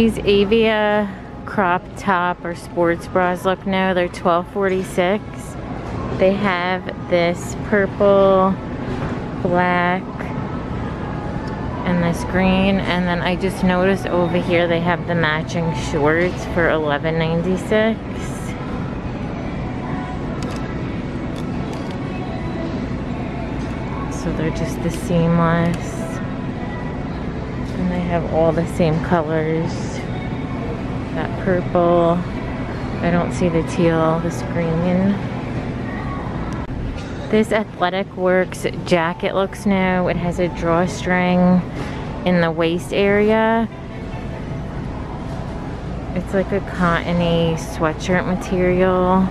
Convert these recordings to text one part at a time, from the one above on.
These Avia crop top or sports bras look now they're 12.46 they have this purple black and this green and then I just noticed over here they have the matching shorts for 11.96 so they're just the seamless. And they have all the same colors that purple I don't see the teal this green this Athletic Works jacket looks new. It has a drawstring in the waist area. It's like a cottony sweatshirt material.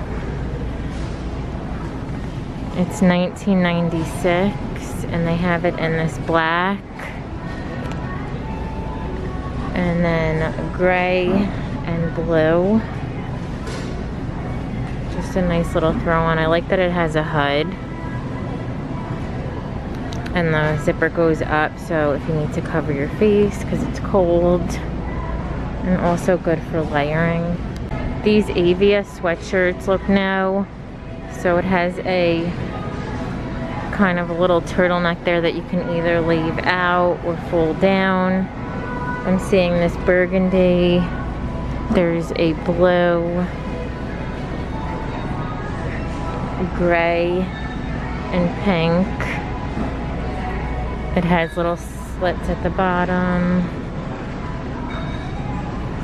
It's 1996 and they have it in this black and then gray and blue. Just a nice little throw on. I like that it has a HUD and the zipper goes up so if you need to cover your face because it's cold and also good for layering these Avia sweatshirts look new so it has a kind of a little turtleneck there that you can either leave out or fold down I'm seeing this burgundy there's a blue gray and pink it has little slits at the bottom,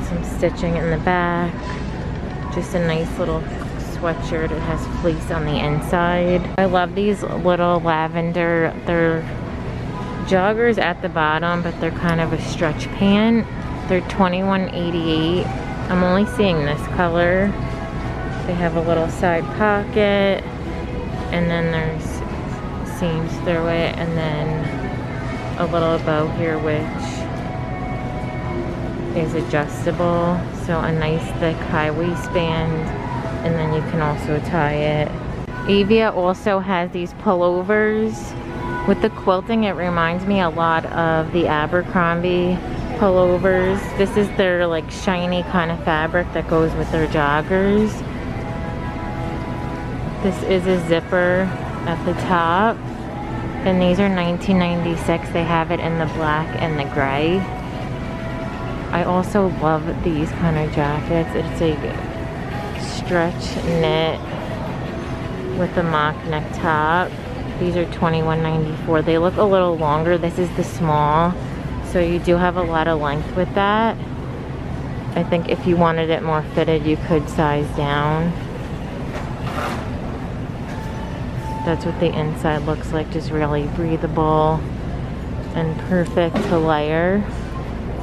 some stitching in the back, just a nice little sweatshirt. It has fleece on the inside. I love these little lavender, they're joggers at the bottom, but they're kind of a stretch pant. They're 21.88. I'm only seeing this color. They have a little side pocket, and then there's seams through it, and then a little bow here which is adjustable. So a nice thick high waistband and then you can also tie it. Avia also has these pullovers. With the quilting it reminds me a lot of the Abercrombie pullovers this is their like shiny kind of fabric that goes with their joggers this is a zipper at the top and these are 1996. They have it in the black and the gray. I also love these kind of jackets. It's a stretch knit with a mock neck top. These are 21.94. They look a little longer. This is the small. So you do have a lot of length with that. I think if you wanted it more fitted, you could size down. That's what the inside looks like, just really breathable and perfect to layer.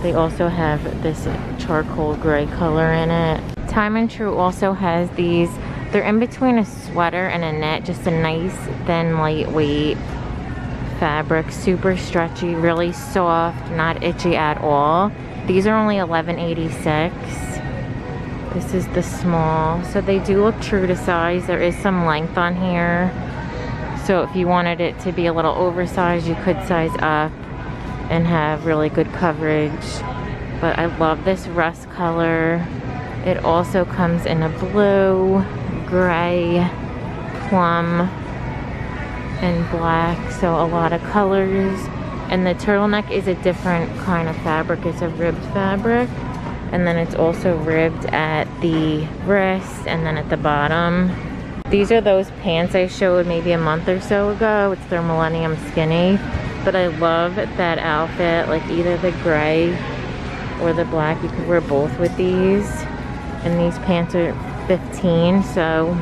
They also have this charcoal gray color in it. Time and Tru also has these, they're in between a sweater and a knit, just a nice thin lightweight fabric, super stretchy, really soft, not itchy at all. These are only 11.86. This is the small, so they do look true to size. There is some length on here. So if you wanted it to be a little oversized, you could size up and have really good coverage. But I love this rust color. It also comes in a blue, gray, plum, and black. So a lot of colors. And the turtleneck is a different kind of fabric. It's a ribbed fabric. And then it's also ribbed at the wrist and then at the bottom. These are those pants I showed maybe a month or so ago. It's their Millennium Skinny. But I love that outfit, like either the gray or the black. You could wear both with these. And these pants are 15, so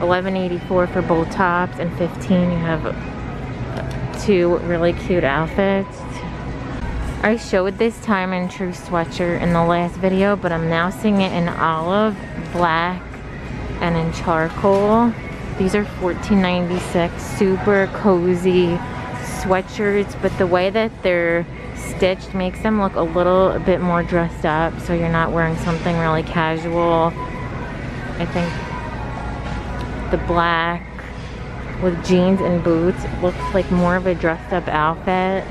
11.84 for both tops and 15 you have uh, two really cute outfits. I showed this Time and Tru sweatshirt in the last video, but I'm now seeing it in olive, black, and in charcoal. These are $14.96, super cozy sweatshirts, but the way that they're stitched makes them look a little bit more dressed up, so you're not wearing something really casual. I think the black with jeans and boots looks like more of a dressed up outfit.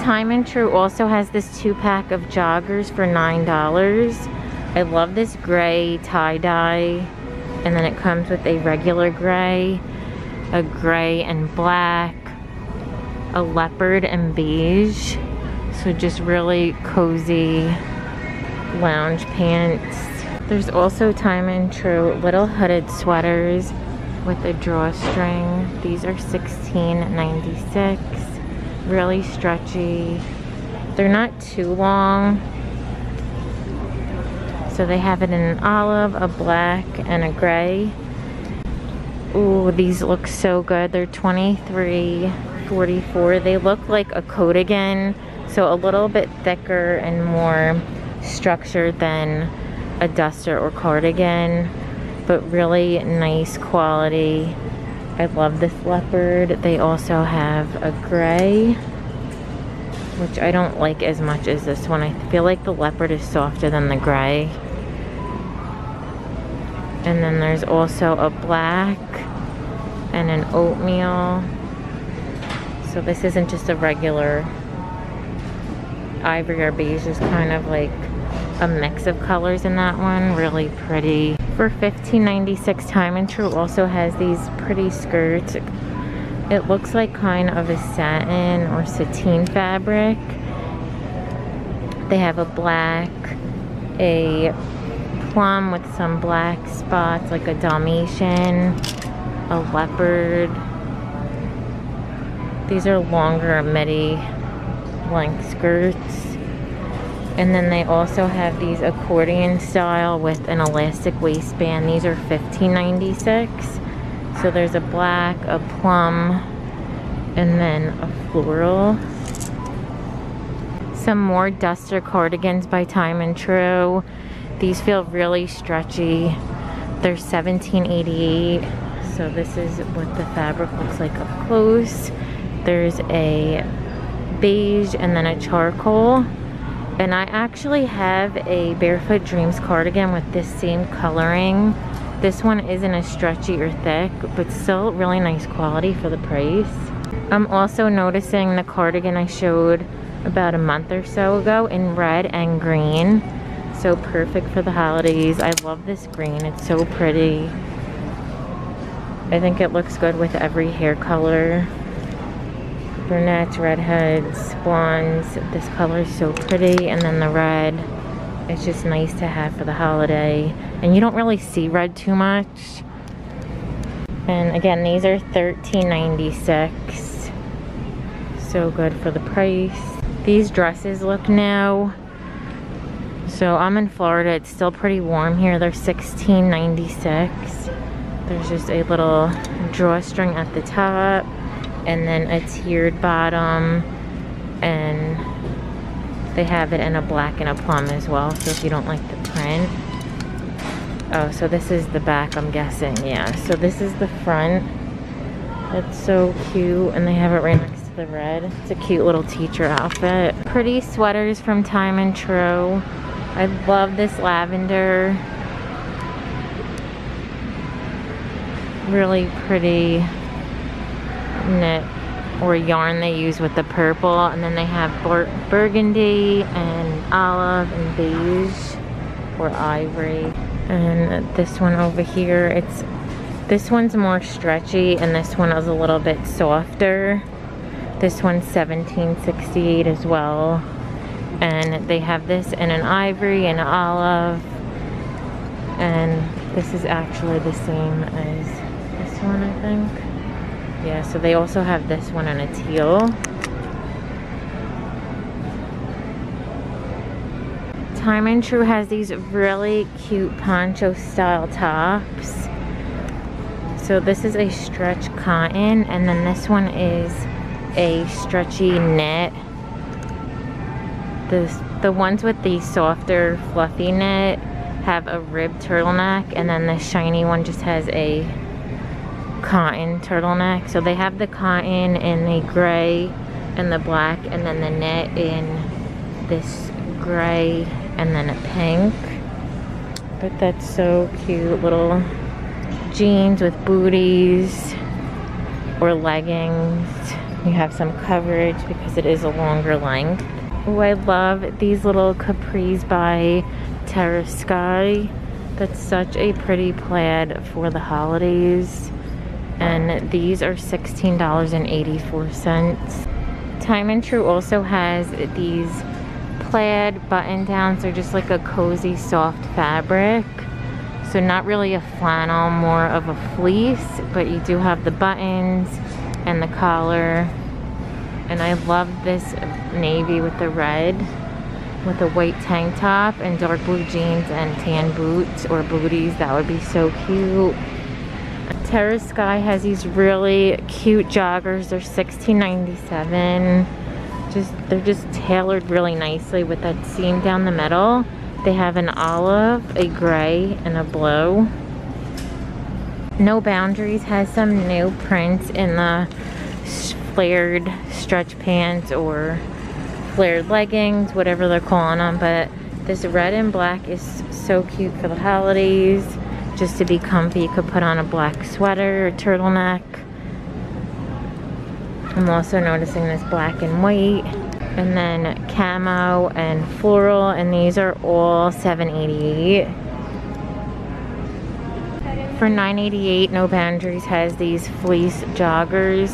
Time and Tru also has this two pack of joggers for $9. I love this gray tie-dye. And then it comes with a regular gray, a gray and black, a leopard and beige. So just really cozy lounge pants. There's also Time and Tru little hooded sweaters with a drawstring. These are $16.96. Really stretchy. They're not too long. So they have it in an olive, a black, and a gray. Ooh, these look so good. They're 23.44. They look like a coat again, so a little bit thicker and more structured than a duster or cardigan but really nice quality. I love this leopard. They also have a gray, which I don't like as much as this one. I feel like the leopard is softer than the gray. And then there's also a black and an oatmeal. So this isn't just a regular ivory or beige. It's kind of like a mix of colors in that one. Really pretty. For $15.96, Time and Tru also has these pretty skirts. It looks like kind of a satin or sateen fabric. They have a black, a plum with some black spots, like a Dalmatian, a leopard. These are longer midi length skirts. And then they also have these accordion style with an elastic waistband. These are $15.96. So there's a black, a plum, and then a floral. Some more duster cardigans by Time and Tru. These feel really stretchy. They're $17.88. So this is what the fabric looks like up close. There's a beige and then a charcoal. And I actually have a Barefoot Dreams cardigan with this same coloring. This one isn't as stretchy or thick, but still really nice quality for the price. I'm also noticing the cardigan I showed about a month or so ago in red and green. So perfect for the holidays. I love this green. It's so pretty. I think it looks good with every hair color brunettes, redheads, blondes. This color is so pretty. And then the red, it's just nice to have for the holiday. And you don't really see red too much. And again, these are $13.96. So good for the price. These dresses look new. So I'm in Florida. It's still pretty warm here. They're $16.96. There's just a little drawstring at the top and then a tiered bottom and they have it in a black and a plum as well so if you don't like the print. Oh so this is the back I'm guessing yeah. So this is the front. It's so cute and they have it right next to the red. It's a cute little teacher outfit. Pretty sweaters from Time and Tru I love this lavender. Really pretty knit or yarn they use with the purple and then they have bur burgundy and olive and beige or ivory. And this one over here it's this one's more stretchy and this one is a little bit softer. This one's 1768 as well. And they have this in an ivory and olive. And this is actually the same as this one I think yeah, so they also have this one in a teal. Time and Tru has these really cute poncho style tops. So this is a stretch cotton and then this one is a stretchy knit. The, the ones with the softer fluffy knit have a ribbed turtleneck and then the shiny one just has a cotton turtleneck. So they have the cotton in the gray and the black and then the knit in this gray and then a pink. But that's so cute. Little jeans with booties or leggings. You have some coverage because it is a longer length. Oh, I love these little capris by Terra Sky. That's such a pretty plaid for the holidays. And these are $16.84. Time and Tru also has these plaid button downs. They're just like a cozy soft fabric. So not really a flannel, more of a fleece, but you do have the buttons and the collar. And I love this navy with the red with a white tank top and dark blue jeans and tan boots or booties. That would be so cute. Terra Sky has these really cute joggers. They're $16.97. Just They're just tailored really nicely with that seam down the middle. They have an olive, a gray, and a blue. No Boundaries has some new prints in the flared stretch pants or flared leggings, whatever they're calling them. But this red and black is so cute for the holidays. Just to be comfy, you could put on a black sweater or turtleneck. I'm also noticing this black and white. And then camo and floral and these are all 788 for 988 no boundaries has these fleece joggers.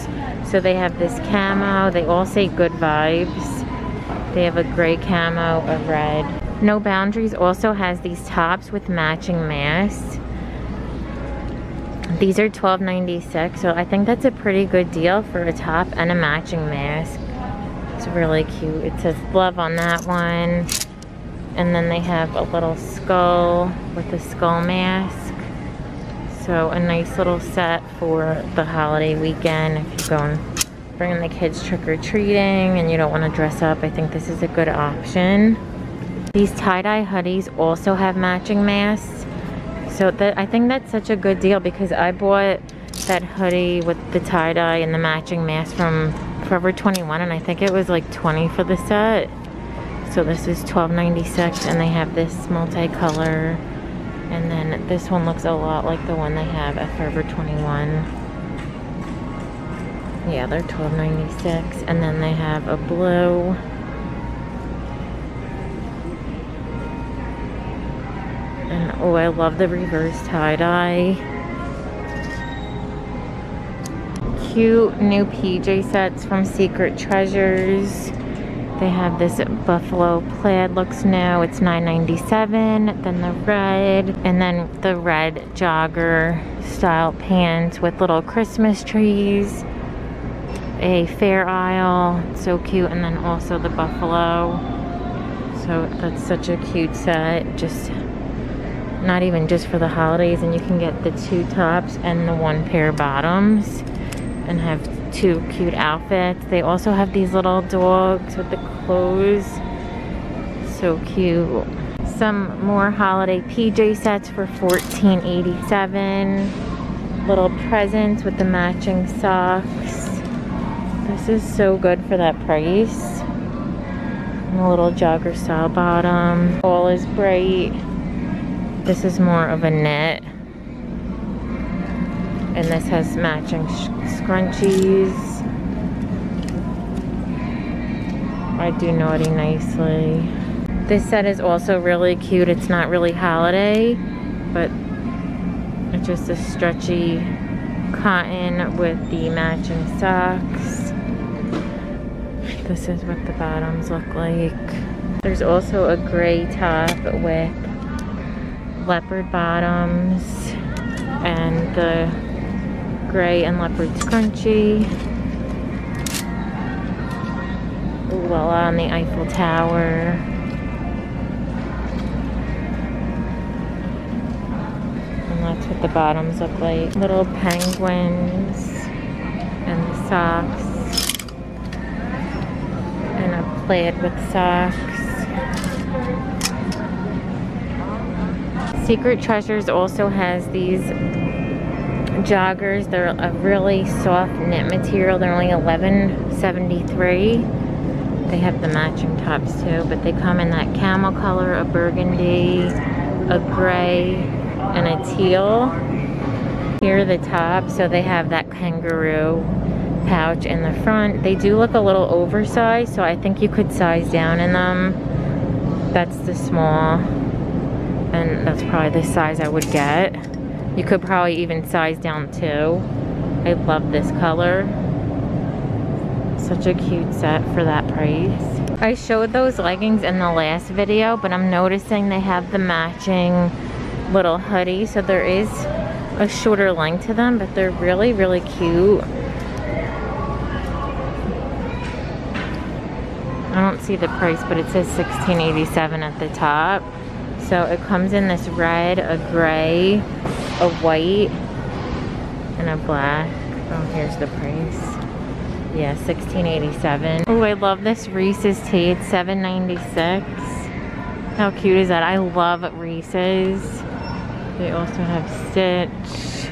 So they have this camo. They all say good vibes. They have a gray camo a red. No boundaries also has these tops with matching masks these are 12.96 so i think that's a pretty good deal for a top and a matching mask it's really cute. It says love on that one. And then they have a little skull with a skull mask. So a nice little set for the holiday weekend if you're going bringing the kids trick-or-treating and you don't want to dress up. I think this is a good option. These tie-dye hoodies also have matching masks. So that I think that's such a good deal because I bought that hoodie with the tie-dye and the matching mask from Forever 21 and I think it was like 20 for the set. So this is 12.96 and they have this multicolor and then this one looks a lot like the one they have at Forever 21. Yeah, they're 12.96 and then they have a blue and oh I love the reverse tie-dye cute new PJ sets from Secret Treasures. They have this buffalo plaid looks new. It's $9.97. Then the red, and then the red jogger style pants with little Christmas trees. A fair isle, so cute. And then also the buffalo. So that's such a cute set. Just not even just for the holidays. And you can get the two tops and the one pair bottoms and have two cute outfits. They also have these little dogs with the clothes. So cute. Some more holiday PJ sets for $14.87. Little presents with the matching socks. This is so good for that price. And a little jogger style bottom. All is bright. This is more of a knit and this has matching scrunchies. I do naughty nicely. This set is also really cute. It's not really holiday, but it's just a stretchy cotton with the matching socks. This is what the bottoms look like. There's also a gray top with leopard bottoms and the gray and leopard scrunchie. Voila on the Eiffel Tower. And that's what the bottoms look like. Little penguins and the socks. And a plaid with socks. Secret Treasures also has these joggers. They're a really soft knit material. They're only $11.73. They have the matching tops too, but they come in that camel color, a burgundy, a gray, and a teal. Here are the tops. So they have that kangaroo pouch in the front. They do look a little oversized, so I think you could size down in them. That's the small, and that's probably the size I would get. You could probably even size down too. I love this color. Such a cute set for that price. I showed those leggings in the last video, but I'm noticing they have the matching little hoodie, so there is a shorter length to them, but they're really, really cute. I don't see the price, but it says $16.87 at the top. So it comes in this red, a gray, a white, and a black. Oh, here's the price. Yeah, $16.87. Oh, I love this Reese's. It's $7.96. How cute is that? I love Reese's. They also have Stitch.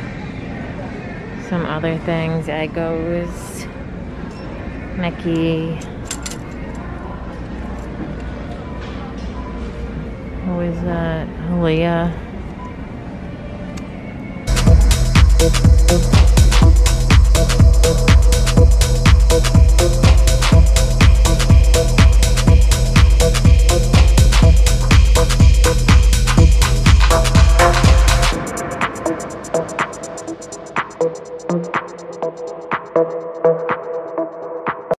Some other things. Eggos. Mickey. Is that? Uh, Aaliyah.